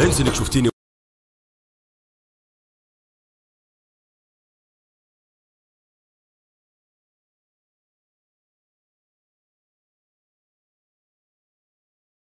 انزل انك شفتيني